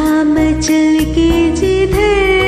था मैं चल के जिधर